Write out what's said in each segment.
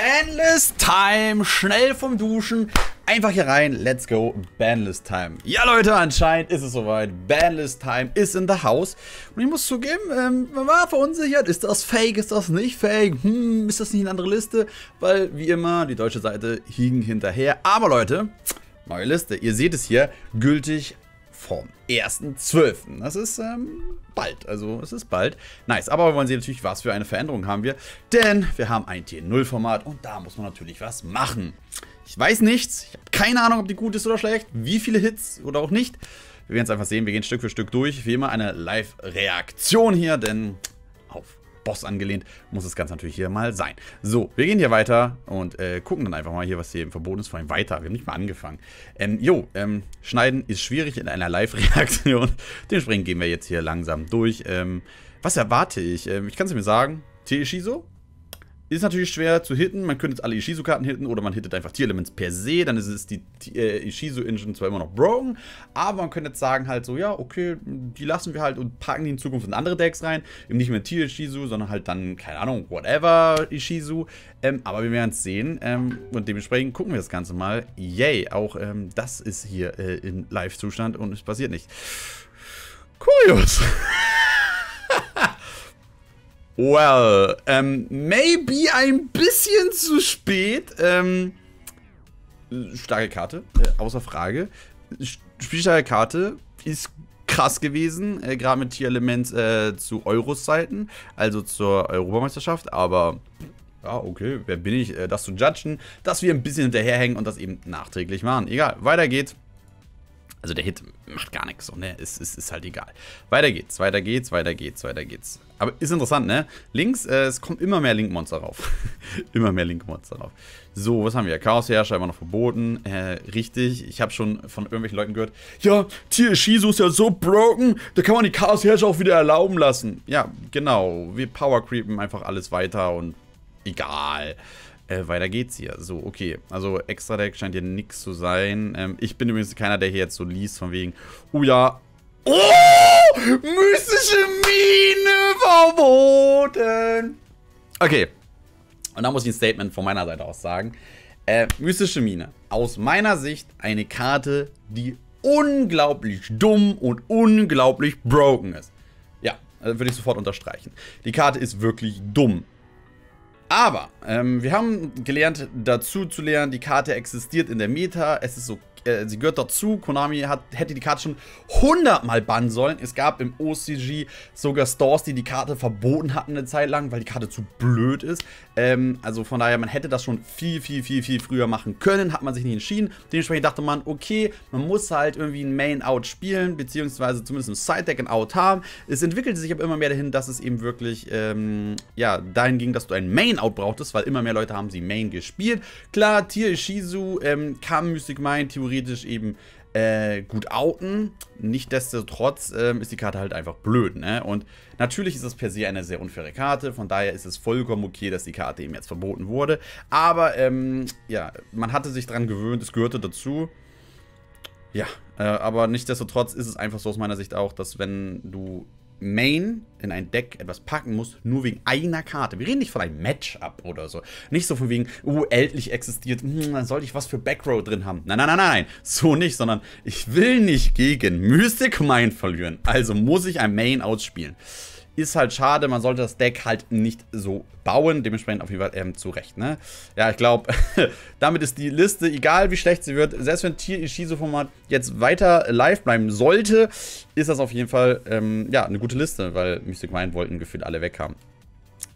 Banless Time. Schnell vom Duschen. Einfach hier rein. Let's go. Banless Time. Ja, Leute, anscheinend ist es soweit. Banless Time ist in the house. Und ich muss zugeben, ähm, man war verunsichert. Ist das fake? Ist das nicht fake? Hm, ist das nicht eine andere Liste? Weil, wie immer, die deutsche Seite hing hinterher. Aber, Leute, neue Liste. Ihr seht es hier. Gültig vom 1.12. Das ist ähm, bald, also es ist bald. Nice, aber wir wollen sehen natürlich, was für eine Veränderung haben wir. Denn wir haben ein T0-Format und da muss man natürlich was machen. Ich weiß nichts, ich habe keine Ahnung, ob die gut ist oder schlecht, wie viele Hits oder auch nicht. Wir werden es einfach sehen, wir gehen Stück für Stück durch. Wie immer eine Live-Reaktion hier, denn Boss angelehnt, muss das Ganze natürlich hier mal sein. So, wir gehen hier weiter und äh, gucken dann einfach mal hier, was hier im Verboten ist. Vor allem weiter. Wir haben nicht mal angefangen. Ähm, jo, ähm, schneiden ist schwierig in einer Live-Reaktion. Dementsprechend gehen wir jetzt hier langsam durch. Ähm, was erwarte ich? Ähm, ich kann es mir sagen. T-Ishizo, ist natürlich schwer zu hitten. Man könnte jetzt alle Ishizu-Karten hitten oder man hittet einfach Tier-Elements per se. Dann ist es die äh, Ishizu-Engine zwar immer noch broken, aber man könnte jetzt sagen halt so, ja, okay, die lassen wir halt und packen die in Zukunft in andere Decks rein. Eben nicht mehr Tier-Ishizu, sondern halt dann, keine Ahnung, whatever Ishizu. Ähm, aber wir werden es sehen ähm, und dementsprechend gucken wir das Ganze mal. Yay, auch ähm, das ist hier äh, in Live-Zustand und es passiert nicht. Kurios. Well, ähm, maybe ein bisschen zu spät. Ähm, starke Karte, äh, außer Frage. Spielstarke Karte ist krass gewesen, äh, gerade mit Tier-Element äh, zu Euros-Zeiten, also zur Europameisterschaft, aber ja, okay, wer bin ich, äh, das zu judgen, dass wir ein bisschen hinterherhängen und das eben nachträglich machen. Egal, weiter geht's. Also der Hit macht gar nichts so, ne? Ist, ist, ist halt egal. Weiter geht's, weiter geht's, weiter geht's, weiter geht's. Aber ist interessant, ne? Links, äh, es kommt immer mehr Link-Monster rauf. immer mehr Link-Monster rauf. So, was haben wir? Chaos-Herrscher immer noch verboten. Äh, richtig. Ich habe schon von irgendwelchen Leuten gehört, ja, Tier Shizu ist ja so broken, da kann man die Chaos-Herrscher auch wieder erlauben lassen. Ja, genau. Wir power-creepen einfach alles weiter und egal. Äh, weiter geht's hier. So, okay. Also Extra Deck scheint hier nichts zu sein. Ähm, ich bin übrigens keiner, der hier jetzt so liest, von wegen, oh ja. Oh! Mystische Mine verboten! Okay. Und da muss ich ein Statement von meiner Seite aus sagen. Äh, mystische Mine. Aus meiner Sicht eine Karte, die unglaublich dumm und unglaublich broken ist. Ja, äh, würde ich sofort unterstreichen. Die Karte ist wirklich dumm. Aber ähm, wir haben gelernt, dazu zu lernen, die Karte existiert in der Meta. Es ist so äh, sie gehört dazu. Konami hat, hätte die Karte schon 100 Mal bannen sollen. Es gab im OCG sogar Stores, die die Karte verboten hatten eine Zeit lang, weil die Karte zu blöd ist. Ähm, also von daher, man hätte das schon viel, viel, viel, viel früher machen können. Hat man sich nicht entschieden. Dementsprechend dachte man, okay, man muss halt irgendwie ein Main-Out spielen, beziehungsweise zumindest ein Side-Deck ein Out haben. Es entwickelte sich aber immer mehr dahin, dass es eben wirklich, ähm, ja, dahin ging, dass du ein Main-Out brauchtest, weil immer mehr Leute haben sie Main gespielt. Klar, Tier Ishizu ähm, kam Mystic Mind theoretisch theoretisch eben äh, gut outen. Nichtsdestotrotz ähm, ist die Karte halt einfach blöd. Ne? Und natürlich ist es per se eine sehr unfaire Karte. Von daher ist es vollkommen okay, dass die Karte eben jetzt verboten wurde. Aber ähm, ja, man hatte sich daran gewöhnt, es gehörte dazu. Ja, äh, aber nichtsdestotrotz ist es einfach so aus meiner Sicht auch, dass wenn du Main in ein Deck etwas packen muss, nur wegen einer Karte. Wir reden nicht von einem Matchup oder so. Nicht so von wegen, uh, ältlich existiert, hm, dann sollte ich was für Backrow drin haben. Nein, nein, nein, nein, so nicht, sondern ich will nicht gegen Mystic Mind verlieren. Also muss ich ein Main ausspielen. Ist halt schade, man sollte das Deck halt nicht so bauen. Dementsprechend auf jeden Fall ähm, zurecht, ne? Ja, ich glaube, damit ist die Liste, egal wie schlecht sie wird, selbst wenn Tier Ishizo-Format jetzt weiter live bleiben sollte, ist das auf jeden Fall, ähm, ja, eine gute Liste, weil Mystic Mind wollten gefühlt alle weg haben.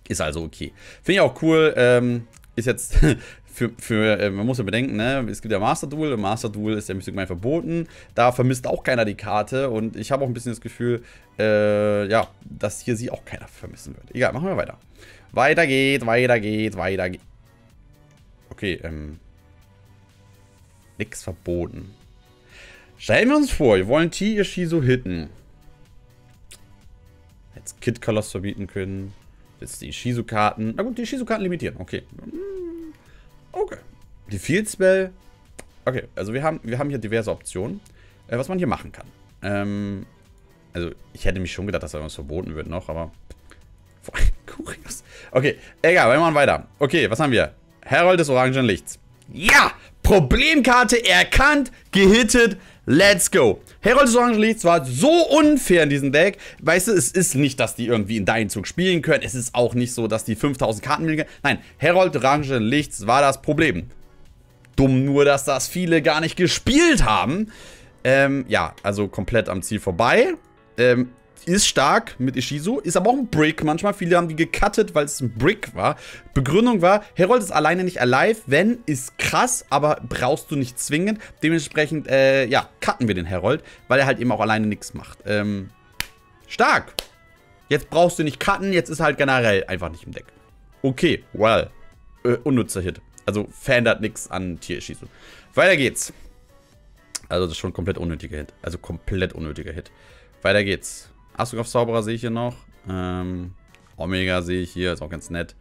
Ist also okay. Finde ich auch cool, ähm, ist jetzt für, für äh, man muss ja bedenken, ne, es gibt ja Master Duel, im Master Duel ist der Mystic Mind verboten. Da vermisst auch keiner die Karte und ich habe auch ein bisschen das Gefühl, äh, ja, dass hier sie auch keiner vermissen wird. Egal, machen wir weiter. Weiter geht, weiter geht, weiter geht. Okay, ähm. Nix verboten. Stellen wir uns vor, wir wollen T-Ishizo hitten. Jetzt Kid Colors verbieten können. Jetzt die Ishizu-Karten. Na gut, die Ishizu-Karten limitieren. Okay. Okay. Die Field Spell. Okay, also wir haben, wir haben hier diverse Optionen, äh, was man hier machen kann. Ähm, also ich hätte mich schon gedacht, dass da was verboten wird noch, aber... Kurios. Okay, egal, wir machen weiter. Okay, was haben wir? Herald des Orangen Lichts. Ja! Problemkarte erkannt, gehittet, let's go. Herald des Orangen Lichts war so unfair in diesem Deck. Weißt du, es ist nicht, dass die irgendwie in deinen Zug spielen können. Es ist auch nicht so, dass die 5000 Karten liegen. Nein, Herald Orangen Lichts war das Problem. Dumm nur, dass das viele gar nicht gespielt haben. Ähm, ja, also komplett am Ziel vorbei. Ähm, ist stark mit Ishizu, ist aber auch ein Brick manchmal. Viele haben die gecuttet, weil es ein Brick war. Begründung war, Herold ist alleine nicht alive. Wenn, ist krass, aber brauchst du nicht zwingend. Dementsprechend, äh, ja, cutten wir den Herold, weil er halt eben auch alleine nichts macht. Ähm, stark. Jetzt brauchst du nicht cutten, jetzt ist er halt generell einfach nicht im Deck. Okay, well. Äh, unnützer Hit. Also verändert nichts an Tier-Ishizu. Weiter geht's. Also das ist schon ein komplett unnötiger Hit. Also komplett unnötiger Hit. Weiter geht's. Astrograph Zauberer sehe ich hier noch. Ähm, Omega sehe ich hier, ist auch ganz nett.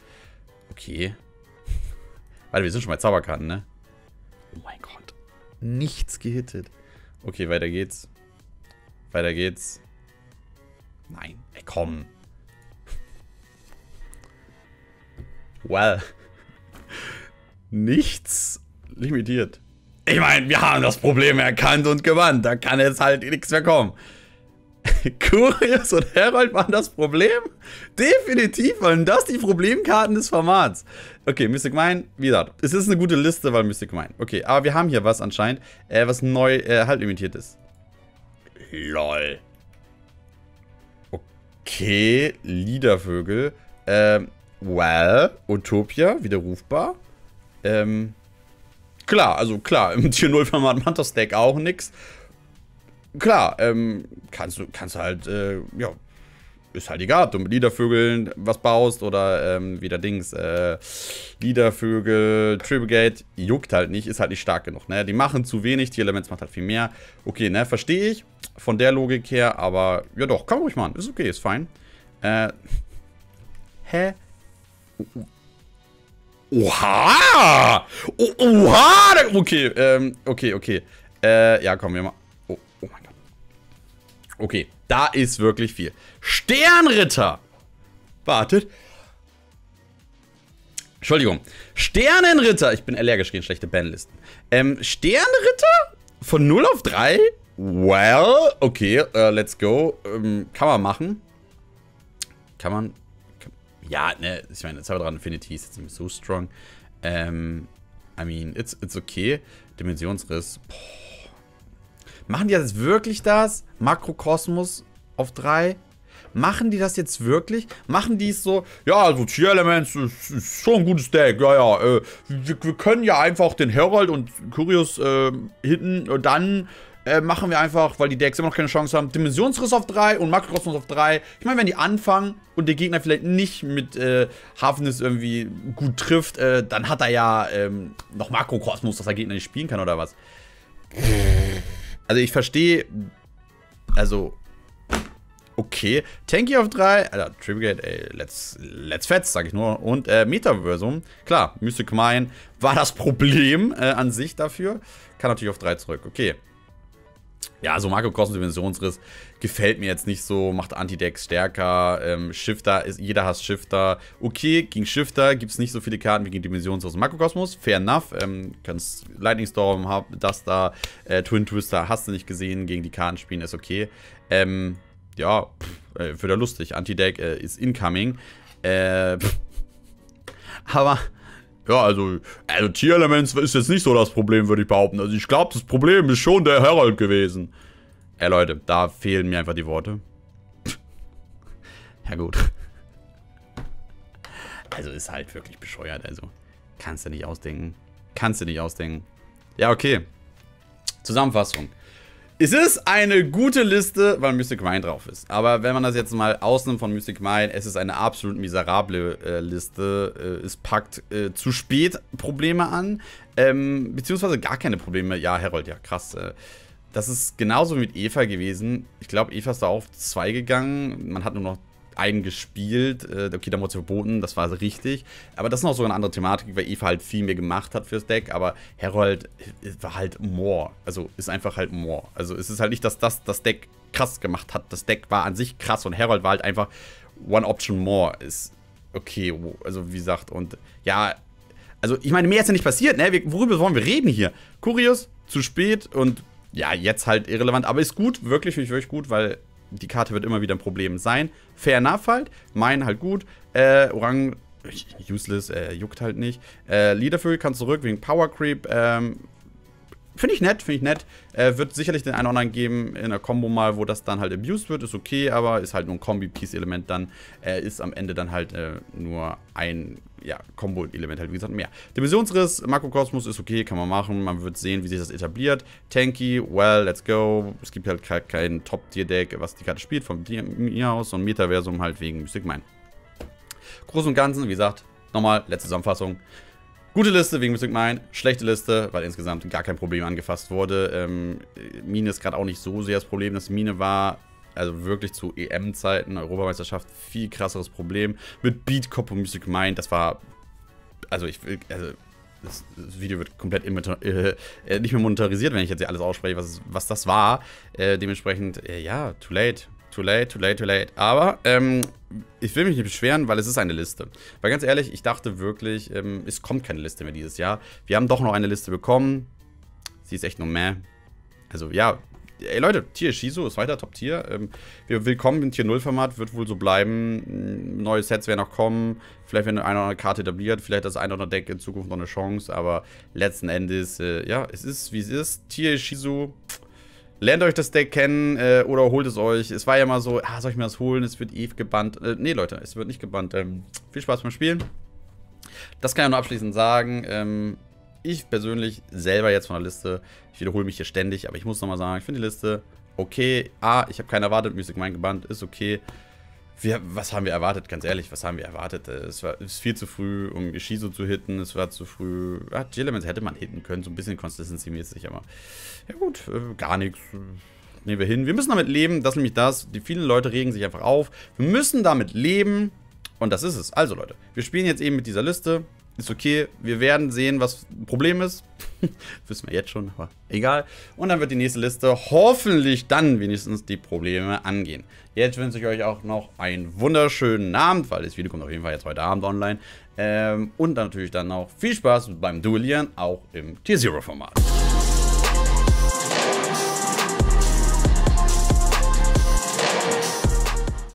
Okay. Warte, wir sind schon bei Zauberkarten, ne? Oh mein Gott. Nichts gehittet. Okay, weiter geht's. Weiter geht's. Nein, ey, komm. Well. Nichts limitiert. Ich meine, wir haben das Problem erkannt und gewandt. Da kann jetzt halt nichts mehr kommen. Curious und Herald waren das Problem? Definitiv waren das die Problemkarten des Formats. Okay, Mystic Mine, wie gesagt, es ist eine gute Liste, weil Mystic Mine. Okay, aber wir haben hier was anscheinend, äh, was neu äh, halt limitiert ist. LOL. Okay, Liedervögel. Ähm, well, Utopia, widerrufbar. Ähm, klar, also klar, im Tier 0 Format macht das Deck auch nichts klar, ähm, kannst du kannst halt, äh, ja, ist halt egal, ob du mit Liedervögeln was baust oder ähm, wieder Dings, äh, Liedervögel, Triblegate, juckt halt nicht, ist halt nicht stark genug, ne? Die machen zu wenig, die Elements macht halt viel mehr. Okay, ne, verstehe ich, von der Logik her, aber ja doch, kann man ruhig machen, ist okay, ist fein. Äh, hä? Oha! oha! Okay, ähm, okay, okay. Äh, ja, komm, wir mal. Okay, da ist wirklich viel. Sternritter. Wartet. Entschuldigung. Sternenritter. Ich bin allergisch gegen schlechte Bandlisten. Ähm, Sternritter? Von 0 auf 3? Well, okay, uh, let's go. Ähm, kann man machen. Kann man. Kann, ja, ne, ich meine, Zauberdraht Infinity ist jetzt nicht so strong. Ähm, I mean, it's, it's okay. Dimensionsriss. Boah. Machen die jetzt wirklich das? Makrokosmos auf 3? Machen die das jetzt wirklich? Machen die es so, ja, also Tier Elements ist, ist, schon ein gutes Deck, ja, ja. Äh, wir, wir, können ja einfach den Herald und Curious äh, hinten und dann äh, machen wir einfach, weil die Decks immer noch keine Chance haben, Dimensionsriss auf 3 und Makrokosmos auf 3. Ich meine, wenn die anfangen und der Gegner vielleicht nicht mit äh, Hafnis irgendwie gut trifft, äh, dann hat er ja ähm, noch Makrokosmos, dass der Gegner nicht spielen kann oder was. Also ich verstehe, also okay. Tanky auf 3, Alter, Tribute, ey, let's, let's fetz, sag ich nur. Und äh, Metaversum, klar, Mystic Mine war das Problem äh, an sich dafür. Kann natürlich auf 3 zurück, okay. Ja, so Marco Kosmos Dimensionsriss gefällt mir jetzt nicht so, macht Anti-Decks stärker. Ähm, Shifter, ist, jeder hasst Shifter. Okay, gegen Shifter gibt es nicht so viele Karten wie gegen Dimensionsriss Makrokosmos. Fair enough. Ähm, kannst Lightning Storm, hab das da, äh, Twin Twister, hast du nicht gesehen, gegen die Karten spielen, ist okay. Ähm, ja, pff, äh, wird ja lustig. Anti-Deck äh, ist incoming. Äh, pff. Aber ja, also, also Tier-Elements ist jetzt nicht so das Problem, würde ich behaupten. Also ich glaube, das Problem ist schon der Herald gewesen. Ja, Leute, da fehlen mir einfach die Worte. ja, gut. Also ist halt wirklich bescheuert, also. Kannst du nicht ausdenken. Kannst du nicht ausdenken. Ja, okay. Zusammenfassung. Es ist eine gute Liste, weil Mystic Mine drauf ist. Aber wenn man das jetzt mal ausnimmt von Mystic Mine, es ist eine absolut miserable äh, Liste. Äh, es packt äh, zu spät Probleme an. Ähm, beziehungsweise gar keine Probleme. Ja, Herold, ja, krass. Äh, das ist genauso mit Eva gewesen. Ich glaube, Eva ist da auf zwei gegangen. Man hat nur noch einen gespielt. Äh, okay, da wurde es verboten, das war richtig. Aber das ist noch so eine andere Thematik, weil Eva halt viel mehr gemacht hat fürs Deck. Aber Herold äh, war halt more. Also ist einfach halt more. Also es ist halt nicht, dass das das Deck krass gemacht hat. Das Deck war an sich krass und Herold war halt einfach One Option more. Ist okay, also wie gesagt. Und ja, Also, ich meine, mehr ist ja nicht passiert, ne? Worüber wollen wir reden hier? Kurios, zu spät und ja, jetzt halt irrelevant, aber ist gut, wirklich, finde ich wirklich gut, weil die Karte wird immer wieder ein Problem sein. Fair enough halt, mein halt gut. Äh, Orang, useless, äh, juckt halt nicht. Äh, Leaderfury kann zurück wegen Power Creep. Ähm, Finde ich nett, finde ich nett. Äh, wird sicherlich den einen oder anderen geben in der Combo mal, wo das dann halt abused wird, ist okay, aber ist halt nur ein Kombi-Piece-Element dann. Äh, ist am Ende dann halt äh, nur ein ja, Combo-Element halt, wie gesagt, mehr. Dimensionsriss, Makrokosmos ist okay, kann man machen. Man wird sehen, wie sich das etabliert. Tanky, well, let's go. Es gibt halt kein Top-Tier-Deck, was die Karte spielt, von mir aus. Und Metaversum halt wegen Mystic Mine. Groß und Ganzen, wie gesagt, nochmal, letzte Zusammenfassung. Gute Liste wegen Mystic Mine, schlechte Liste, weil insgesamt gar kein Problem angefasst wurde. Ähm, Mine ist gerade auch nicht so sehr das Problem. Das Mine war also wirklich zu EM-Zeiten, Europameisterschaft, viel krasseres Problem. Mit Beat Cop und Mystic Mine, das war. Also ich will. Also das, Video wird komplett äh, nicht mehr monetarisiert, wenn ich jetzt hier alles ausspreche, was, was das war. Äh, dementsprechend, äh, ja, too late. Too late, too late, too late. Aber ähm, ich will mich nicht beschweren, weil es ist eine Liste. Weil ganz ehrlich, ich dachte wirklich, ähm, es kommt keine Liste mehr dieses Jahr. Wir haben doch noch eine Liste bekommen. Sie ist echt nur meh. Also ja, ey Leute, Tier Shizo ist weiter Top-Tier. Ähm, wir willkommen im Tier 0-Format, wird wohl so bleiben. Neue Sets werden noch kommen. Vielleicht wird eine oder andere Karte etabliert, vielleicht das eine oder andere Deck in Zukunft noch eine Chance. Aber letzten Endes, äh, ja, es ist wie es ist. Tier Shizu Lernt euch das Deck kennen äh, oder holt es euch. Es war ja mal so, ah, soll ich mir das holen? Es wird Eve gebannt. Äh, nee, Leute, es wird nicht gebannt. Ähm, viel Spaß beim Spielen. Das kann ich nur abschließend sagen. Ähm, ich persönlich selber jetzt von der Liste, ich wiederhole mich hier ständig, aber ich muss nochmal sagen, ich finde die Liste okay. A, ich habe keinen erwartet, Music Mind gebannt, ist okay. Wir, was haben wir erwartet, ganz ehrlich, was haben wir erwartet? Äh, es war es ist viel zu früh, um Ishizo zu hitten, es war zu früh. Ja, G-Elements hätte man hitten können, so ein bisschen Consistency-mäßig, aber ja gut, äh, gar nichts. Nehmen wir hin. Wir müssen damit leben, das ist nämlich das. Die vielen Leute regen sich einfach auf. Wir müssen damit leben und das ist es. Also Leute, wir spielen jetzt eben mit dieser Liste. Ist okay, wir werden sehen, was ein Problem ist. Wissen wir jetzt schon, aber egal. Und dann wird die nächste Liste hoffentlich dann wenigstens die Probleme angehen. Jetzt wünsche ich euch auch noch einen wunderschönen Abend, weil das Video kommt auf jeden Fall jetzt heute Abend online. Ähm, und natürlich dann auch viel Spaß beim Duellieren, auch im Tier Zero Format.